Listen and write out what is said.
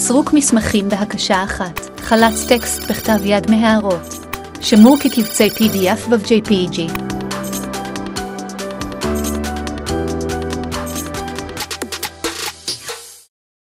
סרוק מסמכים בהקשה אחת, חלץ טקסט בכתב יד מהערות, שמור כקבצי PDF ב-JPG.